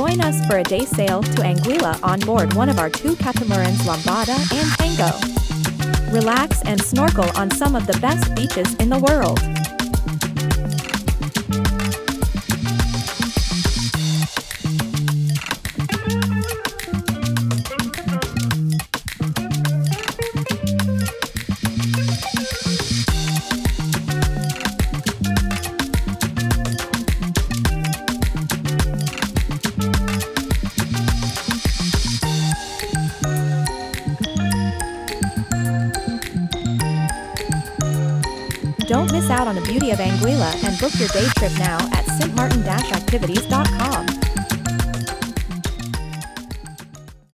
Join us for a day sail to Anguilla on board one of our two catamarans Lambada and Tango. Relax and snorkel on some of the best beaches in the world. Don't miss out on the beauty of Anguilla and book your day trip now at stmartin-activities.com.